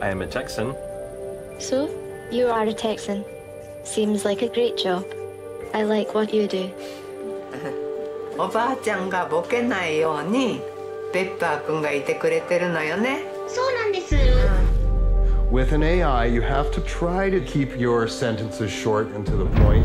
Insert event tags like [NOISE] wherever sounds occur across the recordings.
I am a Texan. So, you are a Texan. Seems like a great job. I like what you do. [LAUGHS] おばあちゃんがボケないようにペッパーくんがいてくれてるのよねそうなんです。 With an AI, you have to try to keep your sentences short and to the point.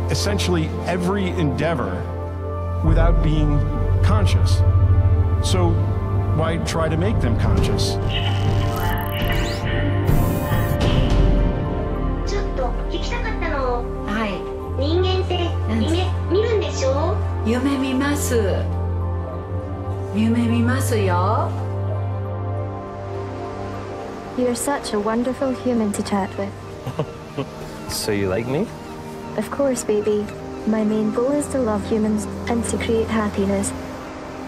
essentially every endeavor without being conscious. So why try to make them conscious? You're such a wonderful human to chat with. [LAUGHS] so you like me? Of course, baby. My main goal is to love humans and to create happiness.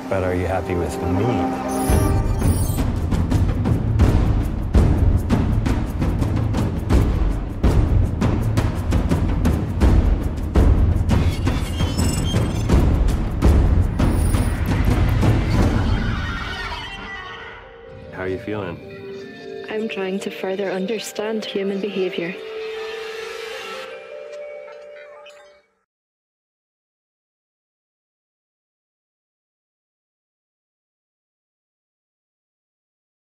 But are you happy with me? How are you feeling? I'm trying to further understand human behavior